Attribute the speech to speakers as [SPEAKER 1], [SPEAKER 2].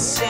[SPEAKER 1] say